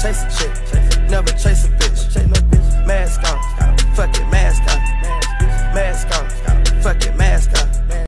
chase a chick. Never chase a